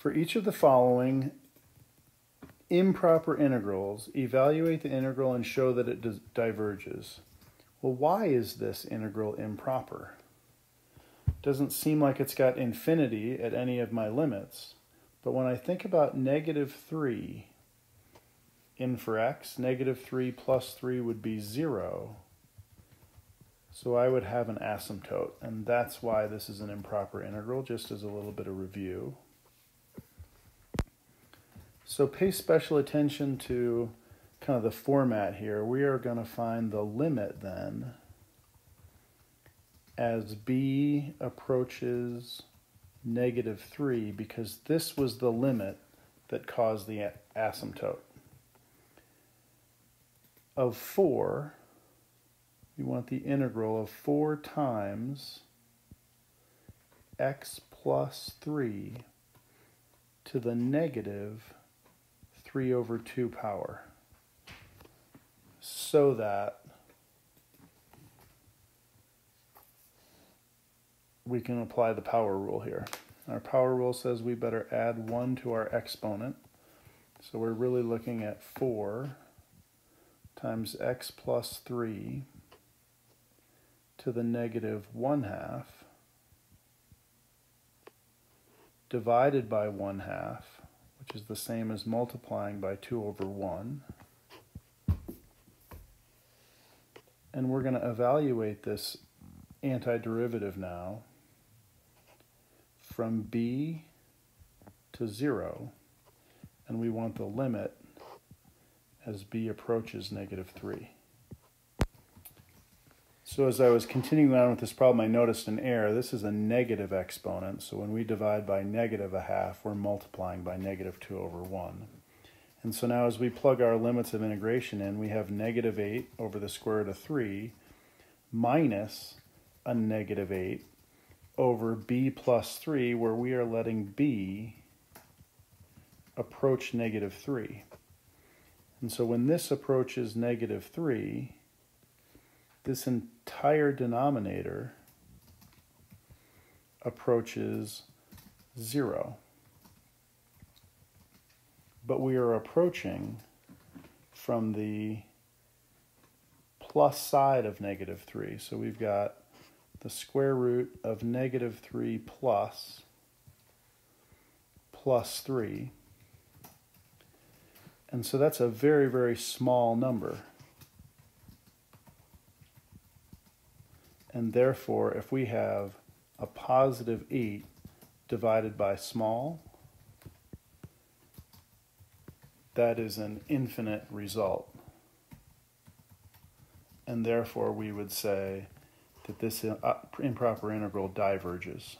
For each of the following improper integrals, evaluate the integral and show that it diverges. Well, why is this integral improper? Doesn't seem like it's got infinity at any of my limits. But when I think about negative 3 in for x, negative 3 plus 3 would be 0. So I would have an asymptote, and that's why this is an improper integral, just as a little bit of review. So pay special attention to kind of the format here. We are going to find the limit then as b approaches negative 3 because this was the limit that caused the asymptote. Of 4, we want the integral of 4 times x plus 3 to the negative 3 over 2 power so that we can apply the power rule here. Our power rule says we better add 1 to our exponent. So we're really looking at 4 times x plus 3 to the negative 1 half divided by 1 half which is the same as multiplying by 2 over 1. And we're going to evaluate this antiderivative now from b to 0, and we want the limit as b approaches negative 3. So as I was continuing on with this problem, I noticed an error. This is a negative exponent, so when we divide by negative a half, we're multiplying by negative 2 over 1. And so now as we plug our limits of integration in, we have negative 8 over the square root of 3 minus a negative 8 over b plus 3, where we are letting b approach negative 3. And so when this approaches negative 3, this entire denominator approaches zero. But we are approaching from the plus side of negative 3. So we've got the square root of negative 3 plus plus 3. And so that's a very, very small number. And therefore, if we have a positive 8 divided by small, that is an infinite result. And therefore, we would say that this improper integral diverges.